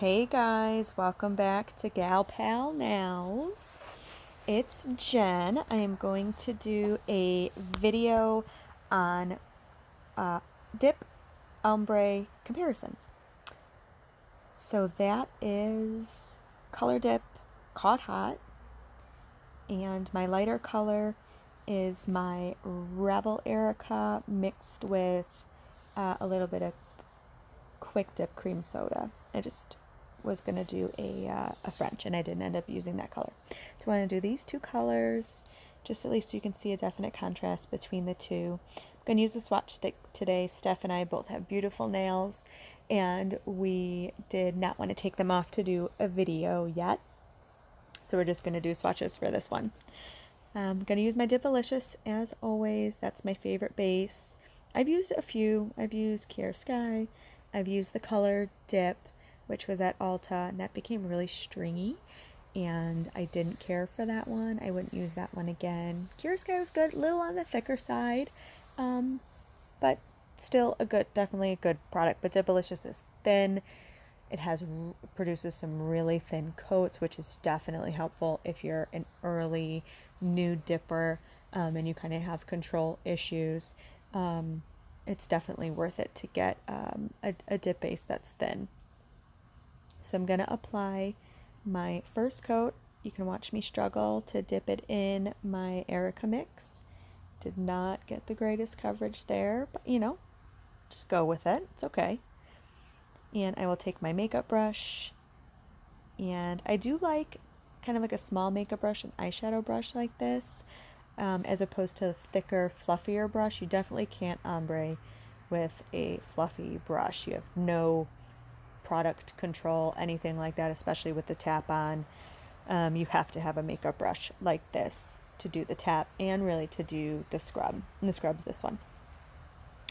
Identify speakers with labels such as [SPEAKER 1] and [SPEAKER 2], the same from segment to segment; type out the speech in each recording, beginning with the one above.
[SPEAKER 1] Hey guys, welcome back to Gal Pal Nails. It's Jen. I am going to do a video on uh, dip ombre comparison. So that is Color Dip Caught Hot, and my lighter color is my Revel Erica mixed with uh, a little bit of quick dip cream soda. I just was going to do a, uh, a French and I didn't end up using that color. So I'm going to do these two colors just at least so you can see a definite contrast between the two. I'm going to use a swatch stick today. Steph and I both have beautiful nails and we did not want to take them off to do a video yet. So we're just going to do swatches for this one. I'm going to use my Dipalicious as always. That's my favorite base. I've used a few. I've used Kiara Sky. I've used the color Dip which was at Ulta, and that became really stringy. And I didn't care for that one. I wouldn't use that one again. Sky was good, a little on the thicker side, um, but still a good, definitely a good product. But Dipalicious is thin. It has produces some really thin coats, which is definitely helpful if you're an early new dipper um, and you kind of have control issues. Um, it's definitely worth it to get um, a, a dip base that's thin. So I'm going to apply my first coat. You can watch me struggle to dip it in my Erica mix. Did not get the greatest coverage there, but you know, just go with it. It's okay. And I will take my makeup brush. And I do like kind of like a small makeup brush, an eyeshadow brush like this, um, as opposed to a thicker, fluffier brush. You definitely can't ombre with a fluffy brush. You have no product control, anything like that, especially with the tap on, um, you have to have a makeup brush like this to do the tap and really to do the scrub. And the scrub's this one.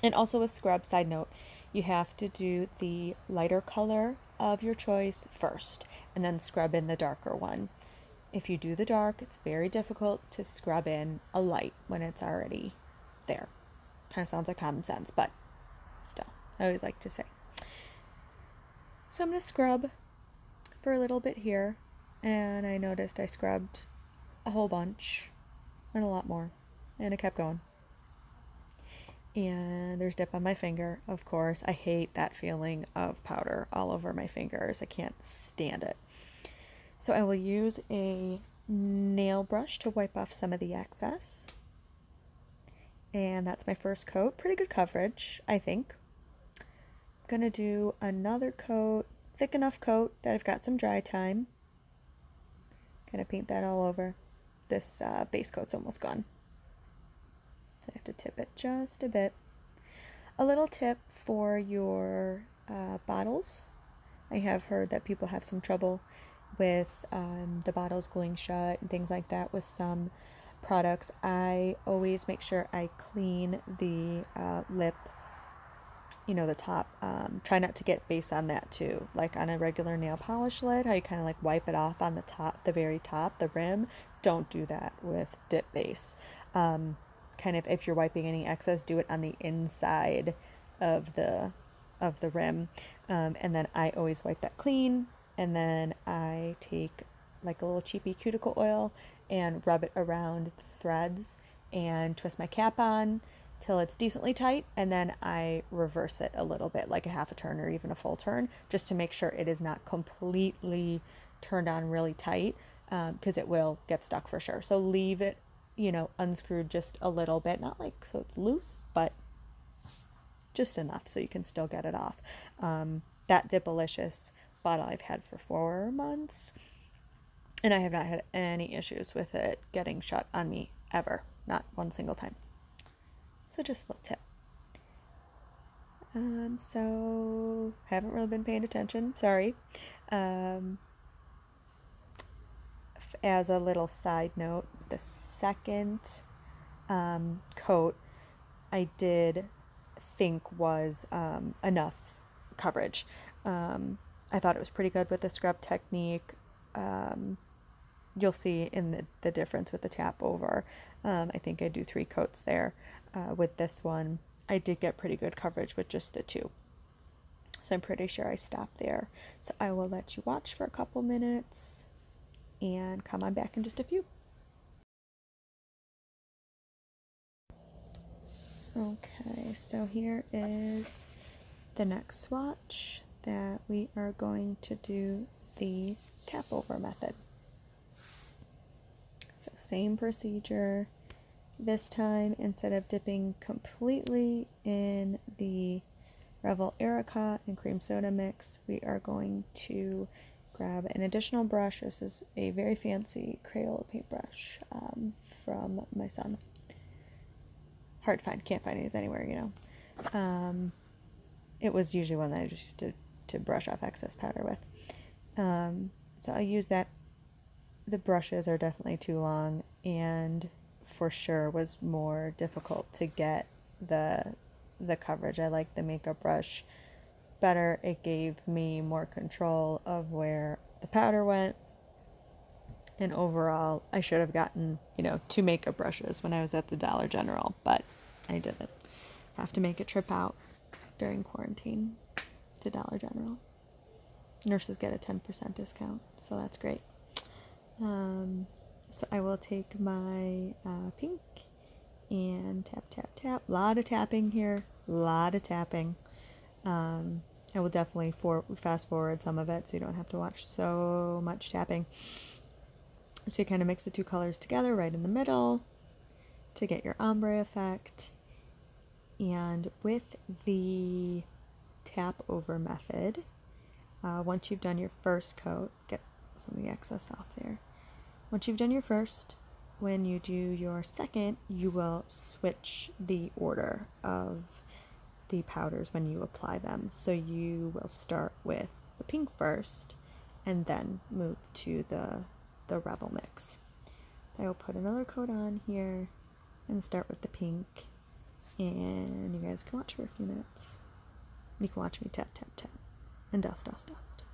[SPEAKER 1] And also a scrub, side note, you have to do the lighter color of your choice first and then scrub in the darker one. If you do the dark, it's very difficult to scrub in a light when it's already there. Kind of sounds like common sense, but still, I always like to say. So I'm going to scrub for a little bit here. And I noticed I scrubbed a whole bunch and a lot more. And I kept going. And there's dip on my finger, of course. I hate that feeling of powder all over my fingers. I can't stand it. So I will use a nail brush to wipe off some of the excess. And that's my first coat. Pretty good coverage, I think gonna do another coat, thick enough coat that I've got some dry time. Gonna paint that all over. This uh, base coat's almost gone. So I have to tip it just a bit. A little tip for your uh, bottles. I have heard that people have some trouble with um, the bottles gluing shut and things like that with some products. I always make sure I clean the uh, lip you know, the top. Um, try not to get base on that too. Like on a regular nail polish lid, how you kind of like wipe it off on the top, the very top, the rim. Don't do that with dip base. Um, kind of if you're wiping any excess, do it on the inside of the of the rim. Um, and then I always wipe that clean. And then I take like a little cheapy cuticle oil and rub it around the threads and twist my cap on till it's decently tight and then I reverse it a little bit like a half a turn or even a full turn just to make sure it is not completely turned on really tight because um, it will get stuck for sure. So leave it, you know, unscrewed just a little bit, not like so it's loose, but just enough so you can still get it off. Um, that Dipalicious bottle I've had for four months and I have not had any issues with it getting shut on me ever, not one single time. So just a little tip. Um, so haven't really been paying attention. Sorry. Um, as a little side note, the second um, coat I did think was um, enough coverage. Um, I thought it was pretty good with the scrub technique. Um, you'll see in the, the difference with the tap over. Um, I think I do three coats there uh, with this one, I did get pretty good coverage with just the two. So I'm pretty sure I stopped there. So I will let you watch for a couple minutes and come on back in just a few. Okay, so here is the next swatch that we are going to do the tap over method. Same procedure. This time, instead of dipping completely in the Revel Erica and cream soda mix, we are going to grab an additional brush. This is a very fancy Crayola paintbrush um, from my son. Hard to find, can't find these anywhere, you know. Um, it was usually one that I just used to, to brush off excess powder with. Um, so I use that. The brushes are definitely too long and for sure was more difficult to get the the coverage. I like the makeup brush better. It gave me more control of where the powder went. And overall, I should have gotten, you know, two makeup brushes when I was at the Dollar General, but I didn't. Have to make a trip out during quarantine to Dollar General. Nurses get a 10% discount, so that's great. Um, so I will take my uh, pink and tap, tap, tap. A lot of tapping here. A lot of tapping. Um, I will definitely for, fast forward some of it so you don't have to watch so much tapping. So you kind of mix the two colors together right in the middle to get your ombre effect. And with the tap over method, uh, once you've done your first coat, get some of the excess off there. Once you've done your first, when you do your second, you will switch the order of the powders when you apply them. So you will start with the pink first and then move to the, the Revel mix. So I will put another coat on here and start with the pink and you guys can watch for a few minutes. You can watch me tap, tap, tap, and dust, dust, dust.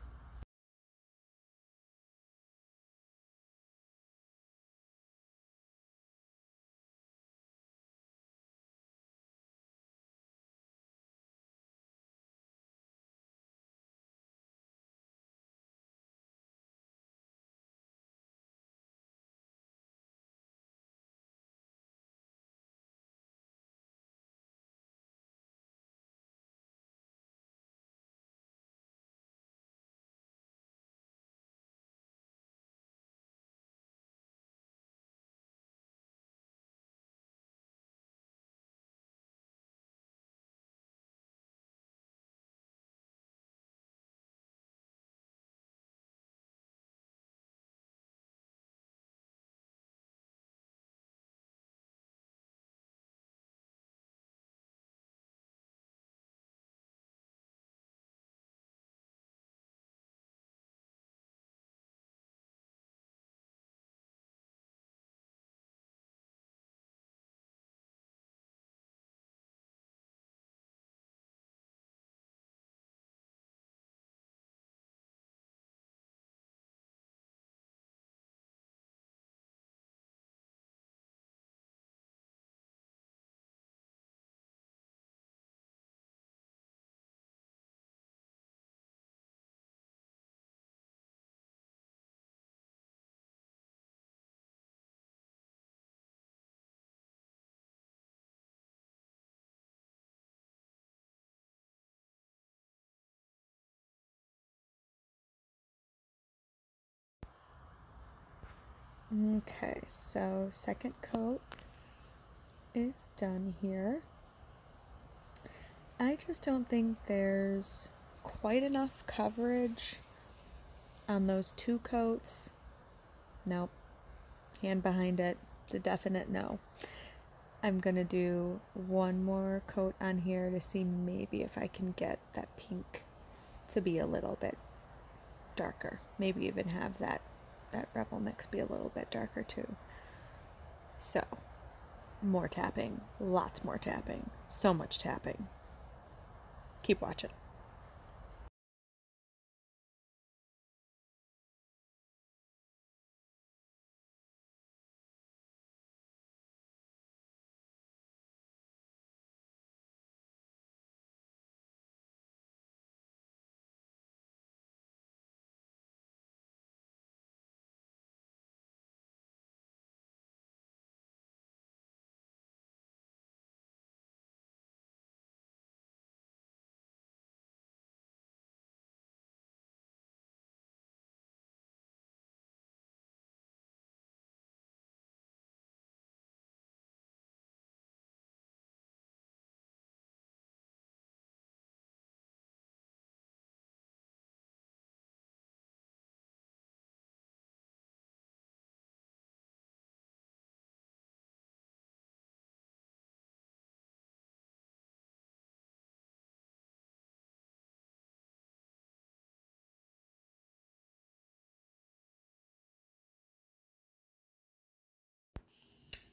[SPEAKER 1] Okay, so second coat is done here. I just don't think there's quite enough coverage on those two coats. Nope. Hand behind it, the definite no. I'm gonna do one more coat on here to see maybe if I can get that pink to be a little bit darker. Maybe even have that that Revel mix be a little bit darker too. So, more tapping, lots more tapping, so much tapping. Keep watching.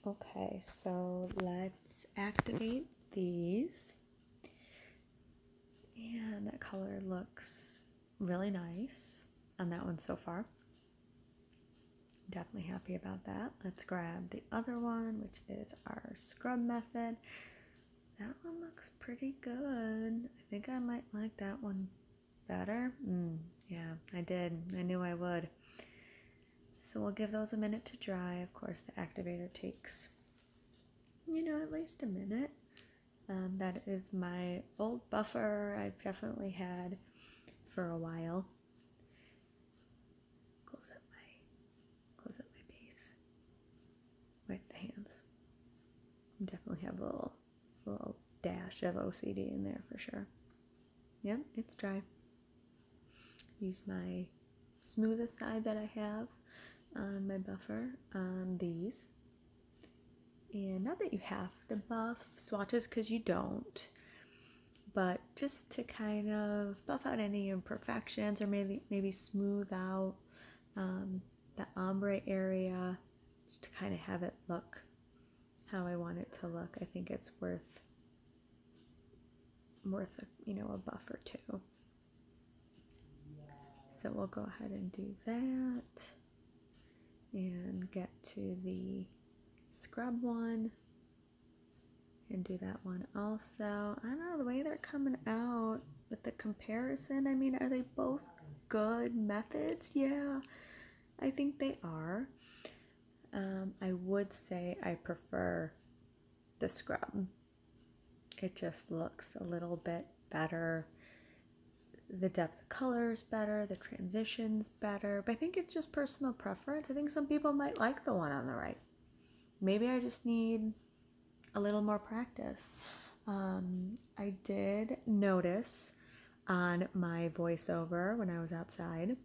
[SPEAKER 1] Okay, so let's activate these. And that color looks really nice on that one so far. Definitely happy about that. Let's grab the other one, which is our scrub method. That one looks pretty good. I think I might like that one better. Mm, yeah, I did. I knew I would. So we'll give those a minute to dry. Of course, the activator takes, you know, at least a minute. Um, that is my old buffer I've definitely had for a while. Close up my, close up my base. Wipe the hands. Definitely have a little, little dash of OCD in there for sure. Yep, it's dry. Use my smoothest side that I have on my buffer on these. And not that you have to buff swatches because you don't, but just to kind of buff out any imperfections or maybe maybe smooth out um, the ombre area, just to kind of have it look how I want it to look. I think it's worth worth a you know a buff or two. So we'll go ahead and do that and get to the scrub one and do that one also. I don't know, the way they're coming out with the comparison, I mean, are they both good methods? Yeah, I think they are. Um, I would say I prefer the scrub. It just looks a little bit better the depth of color is better, the transitions better, but I think it's just personal preference. I think some people might like the one on the right. Maybe I just need a little more practice. Um, I did notice on my voiceover when I was outside,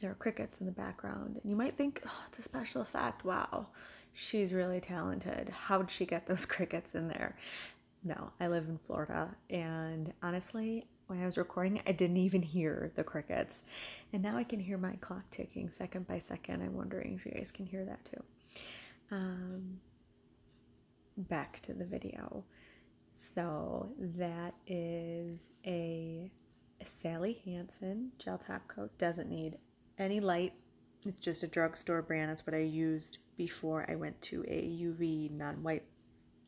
[SPEAKER 1] there are crickets in the background. And you might think, oh, it's a special effect. Wow, she's really talented. How'd she get those crickets in there? No, I live in Florida, and honestly, when I was recording, I didn't even hear the crickets. And now I can hear my clock ticking second by second. I'm wondering if you guys can hear that too. Um, back to the video. So that is a, Sally Hansen gel top coat. Doesn't need any light. It's just a drugstore brand. That's what I used before I went to a UV non-wipe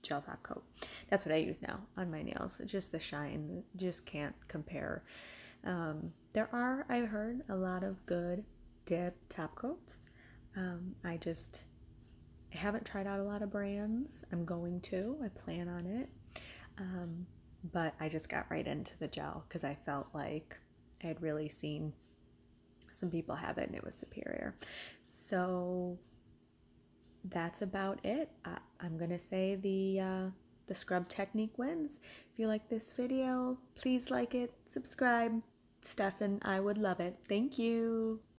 [SPEAKER 1] gel top coat. That's what I use now on my nails. Just the shine, just can't compare. Um, there are, I've heard, a lot of good dip top coats. Um, I just I haven't tried out a lot of brands. I'm going to. I plan on it. Um, but I just got right into the gel because I felt like I had really seen some people have it and it was superior. So that's about it. I, am gonna say the uh, the scrub technique wins. If you like this video, please like it, subscribe. Stefan, I would love it. Thank you.